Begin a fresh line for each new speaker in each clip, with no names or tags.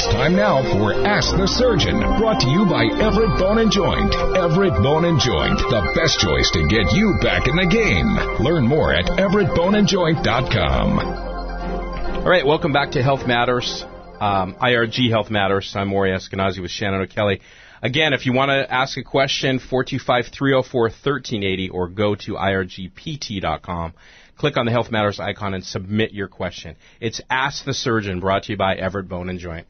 It's time now for Ask the Surgeon, brought to you by Everett Bone and Joint. Everett Bone and Joint, the best choice to get you back in the game. Learn more at everettboneandjoint.com.
All right, welcome back to Health Matters, um, IRG Health Matters. I'm Maury Eskenazi with Shannon O'Kelly. Again, if you want to ask a question, 425-304-1380 or go to irgpt.com. Click on the Health Matters icon and submit your question. It's Ask the Surgeon, brought to you by Everett Bone and Joint.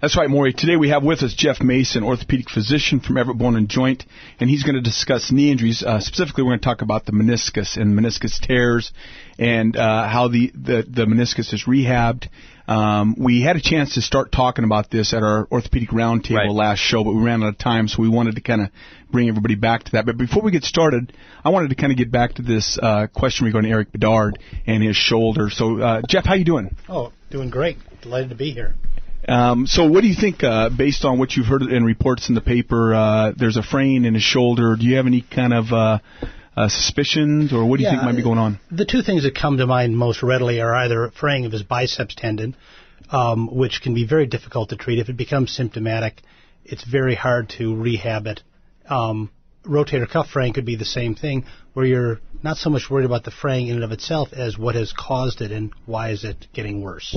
That's right, Maury. Today we have with us Jeff Mason, orthopedic physician from Everett Bone and Joint, and he's going to discuss knee injuries. Uh, specifically, we're going to talk about the meniscus and meniscus tears and uh, how the, the, the meniscus is rehabbed. Um, we had a chance to start talking about this at our orthopedic roundtable
Right.
last show, but we ran out of time, so we wanted to kind of bring everybody back to that. But before we get started, I wanted to kind of get back to this uh, question regarding Erik Bedard and his shoulder. So, uh, Jeff, how you doing?
Oh, doing great. Delighted to be here.
Um, so, what do you think, uh, based on what you've heard in reports in the paper? Uh, there's a fraying in his shoulder. Do you have any kind of uh, uh, suspicions, or what do you think might be going on?
The two things that come to mind most readily are either fraying of his biceps tendon, um, which can be very difficult to treat. If it becomes symptomatic, it's very hard to rehab it. Um, rotator cuff fraying could be the same thing, where you're not so much worried about the fraying in and of itself as what has caused it and why is it getting worse.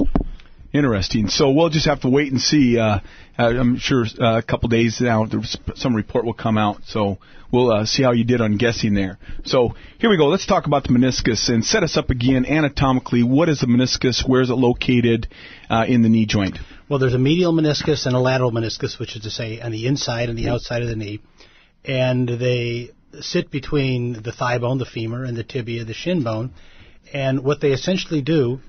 Interesting. So we'll just have to wait and see. Uh, uh, I'm sure uh, a couple days now, some report will come out. So we'll uh, see how you did on guessing there. So here we go. Let's talk about the meniscus and set us up again anatomically. What is the meniscus? Where is it located uh, in the knee joint?
Well, there's a medial meniscus and a lateral meniscus, which is to say on the inside and the outside of the knee. And they sit between the thigh bone, the femur, and the tibia, the shin bone. And what they essentially do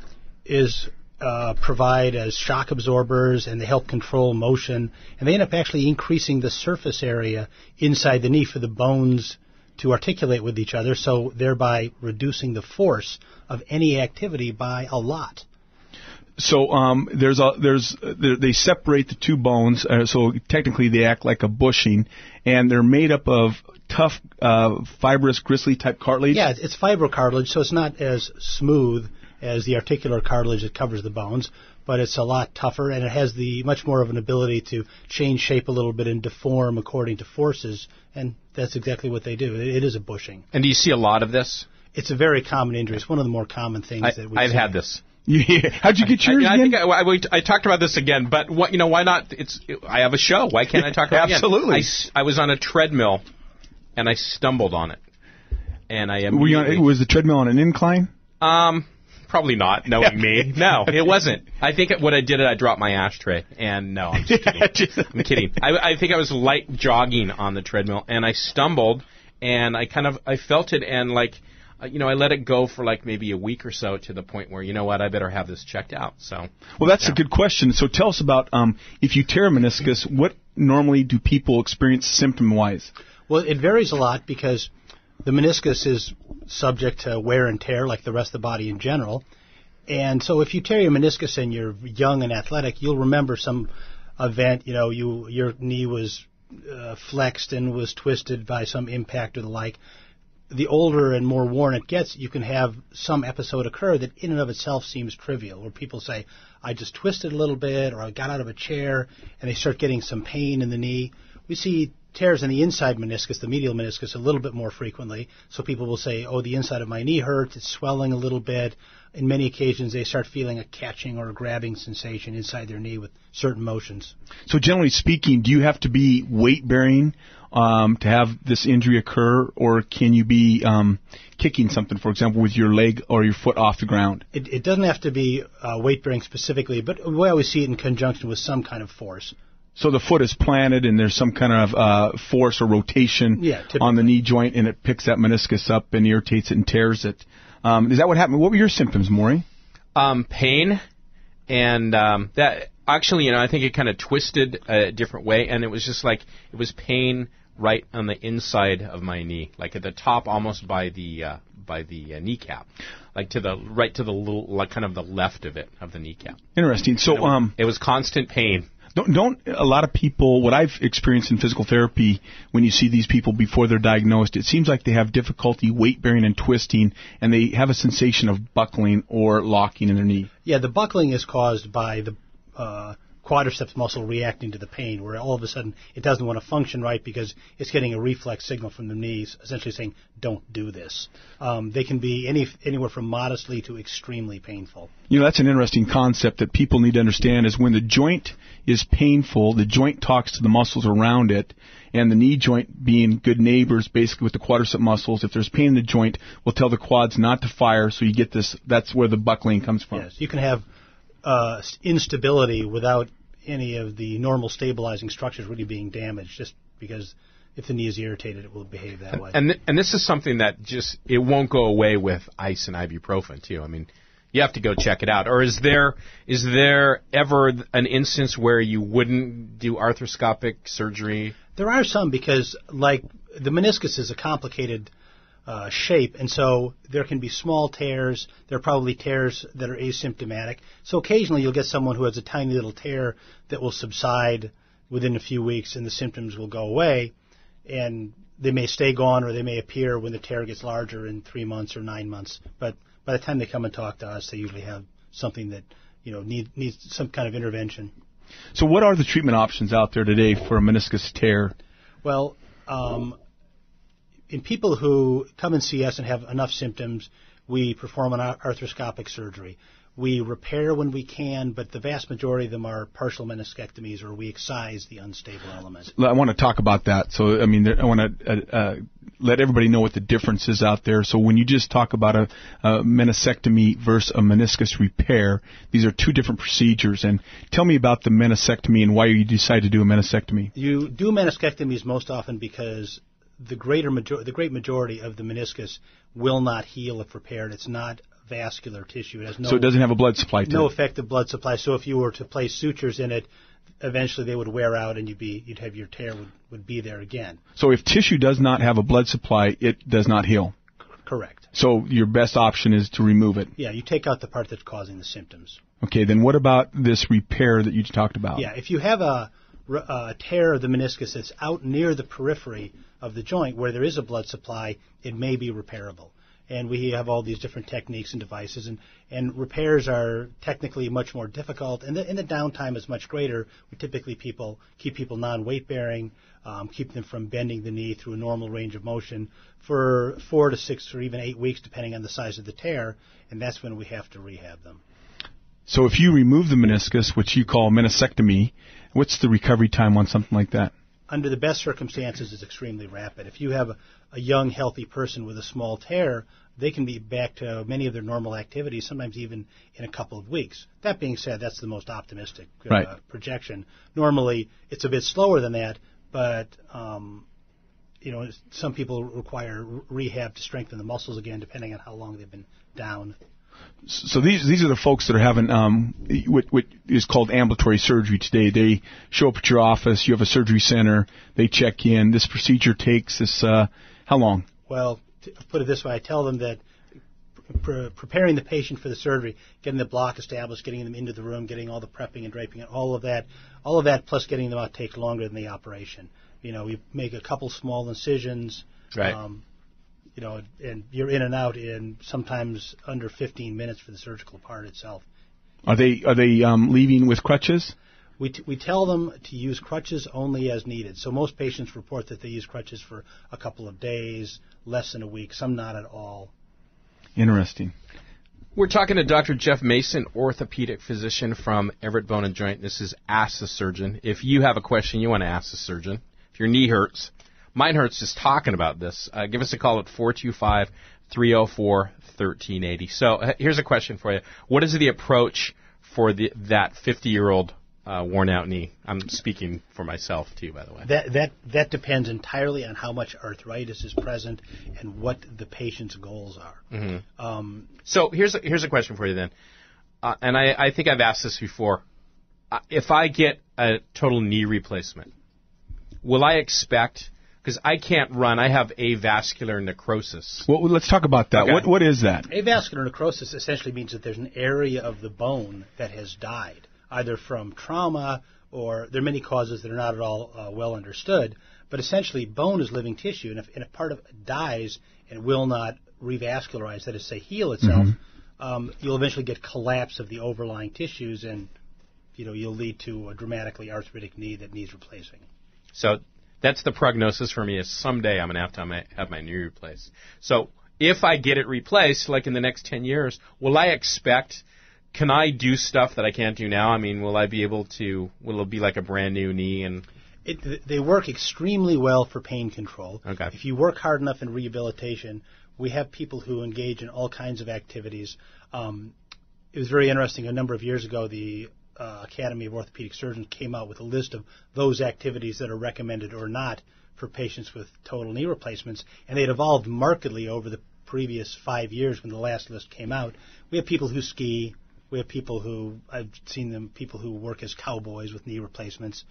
is uh, provide as shock absorbers and they help control motion. And they end up actually increasing the surface area inside the knee for the bones to articulate with each other, so thereby reducing the force of any activity by a lot.
So um, there's a there's they separate the two bones, uh, so technically they act like a bushing, and they're made up of tough, uh, fibrous, gristly type cartilage.
Yeah, it's fibrocartilage, so it's not as smooth as the articular cartilage that covers the bones, but it's a lot tougher and it has the much more of an ability to change shape a little bit and deform according to forces, and that's exactly what they do. It, it is a bushing.
And do you see a lot of this?
It's a very common injury. It's one of the more common things
I,
that we
I've
see.
had this.
Yeah. How'd you get yours
I, I
again?
think I, I, we- I talked about this again, but what you know? Why not? It's I have a show. Why can't I talk about it again?
Absolutely.
I was on a treadmill, and I stumbled on it, and I
Were you on, was the treadmill on an incline?
um probably not knowing me. No, it wasn't. I think what I did, it, I dropped my ashtray, and no, I'm just kidding. I'm kidding. I, I think I was light jogging on the treadmill, and I stumbled, and I kind of I felt it, and like. uh, You know, I let it go for like maybe a week or so to the point where you know what, I better have this checked out. So,
Well, that's a good question. So tell us about um, if you tear a meniscus, what normally do people experience symptom-wise?
Well, it varies a lot because the meniscus is subject to wear and tear like the rest of the body in general. And so if you tear your meniscus and you're young and athletic, you'll remember some event, you know, you your knee was uh, flexed and was twisted by some impact or the like. The older and more worn it gets, you can have some episode occur that in and of itself seems trivial, where people say, I just twisted a little bit, or I got out of a chair, and they start getting some pain in the knee. We see tears in the inside meniscus, the medial meniscus, a little bit more frequently. So people will say, oh, the inside of my knee hurts, it's swelling a little bit. In many occasions, they start feeling a catching or a grabbing sensation inside their knee with certain motions.
So generally speaking, do you have to be weight-bearing um, to have this injury occur, or can you be um, kicking something, for example, with your leg or your foot off the ground?
It, it doesn't have to be uh, weight bearing specifically, but we always see it in conjunction with some kind of force.
So the foot is planted, and there's some kind of uh, force or rotation
Yeah,
on the knee joint, and it picks that meniscus up and irritates it and tears it. Um, is that what happened? What were your symptoms, Maury?
um, pain, and um, that actually, you know, I think it kind of twisted a different way, and it was just like it was pain right on the inside of my knee, like at the top, almost by the uh, by the uh, kneecap, like to the right to the little, like kind of the left of it of the kneecap.
Interesting. So, um,
It was constant pain.
Don't, don't a lot of people, what I've experienced in physical therapy, when you see these people before they're diagnosed, it seems like they have difficulty weight bearing and twisting, and they have a sensation of buckling or locking in their knee.
Yeah, the buckling is caused by the uh, quadriceps muscle reacting to the pain, where all of a sudden it doesn't want to function right because it's getting a reflex signal from the knees, essentially saying, "Don't do this." Um, they can be any anywhere from modestly to extremely painful.
You know, that's an interesting concept that people need to understand is when the joint is painful, the joint talks to the muscles around it, and the knee joint being good neighbors basically with the quadricep muscles. If there's pain in the joint, will tell the quads not to fire, so you get this. That's where the buckling comes from.
Yes, you can have uh, instability without any of the normal stabilizing structures really being damaged, just because if the knee is irritated, it will behave that way.
And th- and this is something that just it won't go away with ice and ibuprofen too. I mean, you have to go check it out. Or is there is there ever an instance where you wouldn't do arthroscopic surgery?
There are some because like the meniscus is a complicated uh, shape, and so there can be small tears. There are probably tears that are asymptomatic. So occasionally you'll get someone who has a tiny little tear that will subside within a few weeks, and the symptoms will go away, and they may stay gone or they may appear when the tear gets larger in three months or nine months. But by the time they come and talk to us, they usually have something that you know need, needs some kind of intervention.
So, what are the treatment options out there today for a meniscus tear?
Well, um, in people who come and see us and have enough symptoms, we perform an arthroscopic surgery. We repair when we can, but the vast majority of them are partial meniscectomies or we excise the unstable element.
I want to talk about that. So, I mean, I want to uh, uh, let everybody know what the difference is out there. So, when you just talk about a, a meniscectomy versus a meniscus repair, these are two different procedures. And tell me about the meniscectomy and why you decide to do a meniscectomy.
You do meniscectomies most often because the greater major- the great majority of the meniscus will not heal if repaired. It's not vascular tissue. It has no
so it doesn't have a blood supply.
no
it.
effective blood supply. So if you were to place sutures in it, eventually they would wear out, and you'd be you'd have your tear would, would be there again.
So if tissue does not have a blood supply, it does not heal.
Correct.
So your best option is to remove it.
Yeah, you take out the part that's causing the symptoms.
Okay, then what about this repair that you talked about?
Yeah, if you have a, a tear of the meniscus that's out near the periphery of the joint where there is a blood supply, it may be repairable. And we have all these different techniques and devices, and, and repairs are technically much more difficult, and the, and the downtime is much greater. We typically people keep people non-weight bearing, um, keep them from bending the knee through a normal range of motion for four to six or even eight weeks, depending on the size of the tear, and that's when we have to rehab them.
So if you remove the meniscus, which you call meniscectomy, what's the recovery time on something like that?
under the best circumstances, it's extremely rapid. If you have a, a, young, healthy person with a small tear, they can be back to many of their normal activities, sometimes even in a couple of weeks. That being said, that's the most optimistic uh,
right.
projection. Normally, it's a bit slower than that, but um, you know, some people require rehab to strengthen the muscles again, depending on how long they've been down.
So these these are the folks that are having um, what, what is called ambulatory surgery today. They show up at your office. You have a surgery center. They check in. This procedure takes this uh, how long?
Well, to put it this way, I tell them that pre- preparing the patient for the surgery, getting the block established, getting them into the room, getting all the prepping and draping, and all of that, all of that plus getting them out takes longer than the operation. You know, we make a couple small incisions.
Right.
Um, you know, and you're in and out in sometimes under 15 minutes for the surgical part itself.
Are they are they um, leaving with crutches?
We, t- we tell them to use crutches only as needed. So most patients report that they use crutches for a couple of days, less than a week, some not at all.
Interesting.
We're talking to Dr. Jeff Mason, orthopedic physician from Everett Bone and Joint. This is Ask the Surgeon. If you have a question you want to ask the surgeon, if your knee hurts, mine hurts just talking about this, uh, give us a call at 425 304 1380. So uh, here's a question for you. What is the approach for the, that 50 year old uh, worn out knee. I'm speaking for myself too, by the way.
That that that depends entirely on how much arthritis is present and what the patient's goals are.
Mm-hmm. Um, so here's a, here's a question for you then, uh, and I, I think I've asked this before. Uh, if I get a total knee replacement, will I expect? Because I can't run. I have avascular necrosis.
Well, let's talk about that.
Okay.
What what is that?
Avascular necrosis essentially means that there's an area of the bone that has died either from trauma or there are many causes that are not at all uh, well understood. But essentially, bone is living tissue, and if, and if part of it dies and will not revascularize, that is, say, heal itself, mm-hmm. um, you'll eventually get collapse of the overlying tissues, and you know you'll lead to a dramatically arthritic knee that needs replacing.
So that's the prognosis for me is someday I'm going to have to have my, have my knee replaced. So if I get it replaced, like in the next 10 years, will I expect, can I do stuff that I can't do now? I mean, will I be able to, will it be like a brand new knee and
it, they work extremely well for pain control.
Okay.
If you work hard enough in rehabilitation, we have people who engage in all kinds of activities. Um, it was very interesting. A number of years ago, the uh, Academy of Orthopedic Surgeons came out with a list of those activities that are recommended or not for patients with total knee replacements, and they had evolved markedly over the previous five years when the last list came out. We have people who ski. We have people who I've seen them people who work as cowboys with knee replacements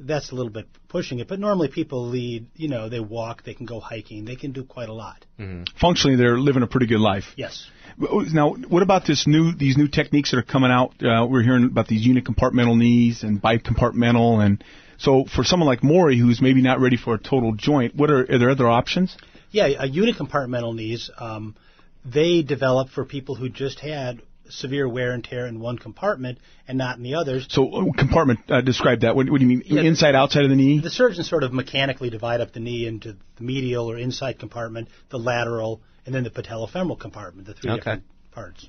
that's a little bit pushing it. But normally people lead, you know, they walk, they can go hiking, they can do quite a lot.
Mm-hmm. Functionally, they're living a pretty good life.
Yes.
Now, what about this new these new techniques that are coming out? Uh, we're hearing about these unicompartmental knees and bicompartmental, and so for someone like Maury who's maybe not ready for a total joint, what are, are there other options?
Yeah, a unicompartmental knees. Um, they develop for people who just had severe wear and tear in one compartment and not in the others.
So uh, compartment, uh, describe that. What, what, do you mean? Yeah, inside, outside of the knee?
The surgeons sort of mechanically divide up the knee into the medial or inside compartment, the lateral, and then the patellofemoral compartment, the three okay. different parts.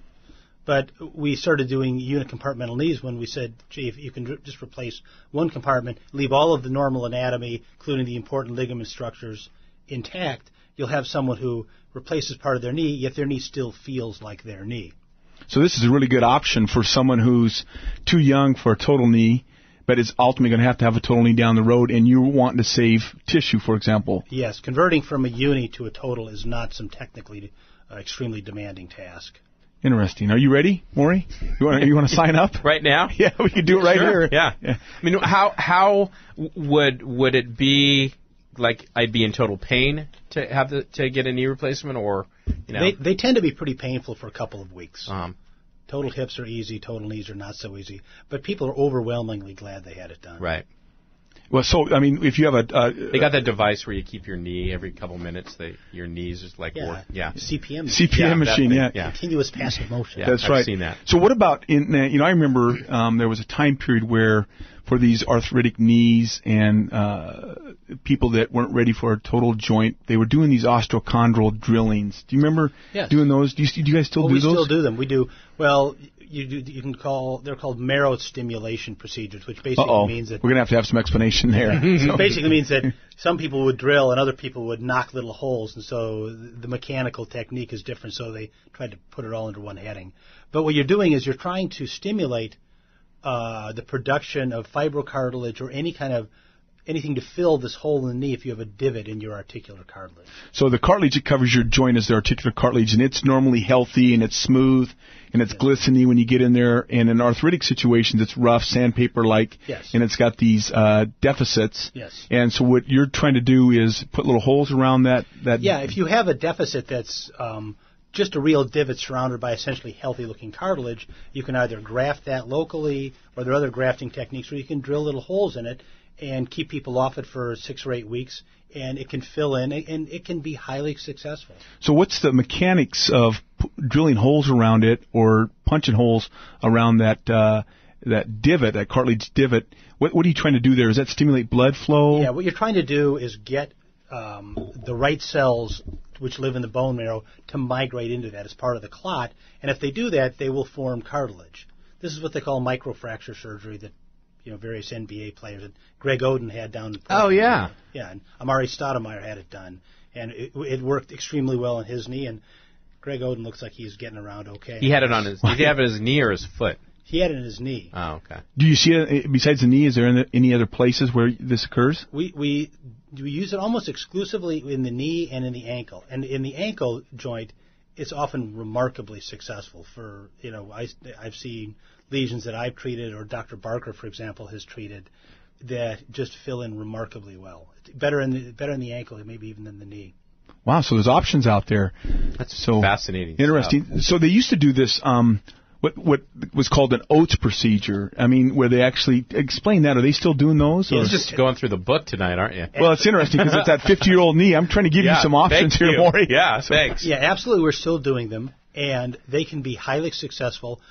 But we started doing unicompartmental knees when we said, gee, if you can just replace one compartment, leave all of the normal anatomy, including the important ligament structures, intact, you'll have someone who replaces part of their knee, yet their knee still feels like their knee.
So this is a really good option for someone who's too young for a total knee, but is ultimately going to have to have a total knee down the road, and you want to save tissue, for example.
Yes, converting from a uni to a total is not some technically uh, extremely demanding task.
Interesting. Are you ready, Maury? You want you want to sign up
right now?
Yeah, we can do it right
sure.
here.
Yeah. yeah. I mean, how how would would it be like I'd be in total pain to have the, to get a knee replacement, or you know?
They they tend to be pretty painful for a couple of weeks.
Um,
total hips are easy, total knees are not so easy, but people are overwhelmingly glad they had it done.
Right.
Well, so I mean, if you have a, uh,
they got that device where you keep your knee every couple minutes. They your knees is like
yeah,
work. yeah.
CPM
CPM yeah, machine, yeah.
yeah,
continuous passive motion.
Yeah,
That's
I've
right.
Seen that.
So what about in you know I remember um, there was a time period where for these arthritic knees and uh, people that weren't ready for a total joint, they were doing these osteochondral drillings. Do you remember
yes.
doing those? Do you, do you guys still
well,
do
we
those?
We still do them. We do well you do, you can call they're called marrow stimulation procedures, which basically
Uh-oh.
means that
we're gonna have to have some explanation there.
so. basically means that some people would drill and other people would knock little holes, and so the mechanical technique is different. So they tried to put it all under one heading. But what you're doing is you're trying to stimulate uh, the production of fibrocartilage or any kind of anything to fill this hole in the knee if you have a divot in your articular cartilage.
So the cartilage that covers your joint is the articular cartilage, and it's normally healthy and it's smooth and it's yes. glistening when you get in there. And in an arthritic situations, it's rough, sandpaper-like,
yes.
and it's got these uh, deficits.
Yes.
And so what you're trying to do is put little holes around that. That
yeah. If you have a deficit that's um, just a real divot surrounded by essentially healthy looking cartilage, you can either graft that locally or there are other grafting techniques where you can drill little holes in it and keep people off it for six or eight weeks, and it can fill in, and it can be highly successful.
So, what's the mechanics of p- drilling holes around it or punching holes around that uh, that divot, that cartilage divot? What, what are you trying to do there? Is that stimulate blood flow?
Yeah, what you're trying to do is get um, the right cells which live in the bone marrow to migrate into that as part of the clot, and if they do that, they will form cartilage. This is what they call microfracture surgery that you know various NBA players. And Greg Oden had down. In
oh yeah,
yeah, and Amar'e Stoudemire had it done, and it, it worked extremely well on his knee. And Greg Oden looks like he's getting around okay.
He had it on his. Did he have it on his knee or his foot?
He had it in his knee.
Oh, okay.
Do you see it besides the knee? Is there any other places where this occurs?
We we we use it almost exclusively in the knee and in the ankle. And in the ankle joint, it's often remarkably successful. For you know, I I've seen lesions that I've treated, or Dr. Barker, for example, has treated, that just fill in remarkably well. It's better in the better in the ankle, maybe even than the knee.
Wow, so there's options out there.
That's so fascinating.
Interesting.
Stuff.
So they used to do this. Um, what what was called an OATS procedure. I mean, where they actually explain that. Are they still doing those?
You're just going through the book tonight, aren't you?
Well, it's interesting because it's that 50 year old knee. I'm trying to give
yeah,
you some options here. Maury.
Yeah, thanks.
Yeah, absolutely. We're still doing them, and they can be highly successful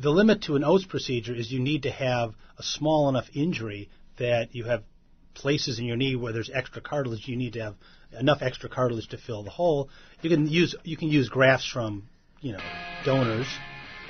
the limit to an OATS procedure is you need to have a small enough injury that you have places in your knee where there's extra cartilage. You need to have enough extra cartilage to fill the hole. You can use you can use grafts from you know donors,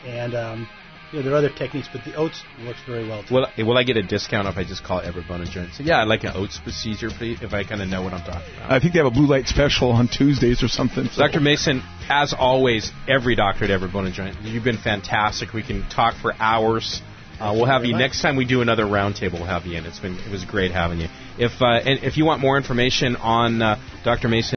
and um, you know, there are other techniques, but the OATS works very well. Too.
Will, will I get a discount if I just call it Everett Bone and Joint? So, yeah, I'd like an OATS procedure please, if I kind of know what I'm talking about.
I think they have a blue light special on Tuesdays or something.
So. Dr. Mason, as always, every doctor at Everett Bone and Joint, you've been fantastic. We can talk for hours. Uh, we'll have you next time we do another roundtable. We'll have you in. It's been it was great having you. If uh, and if you want more information on uh, Dr. Mason.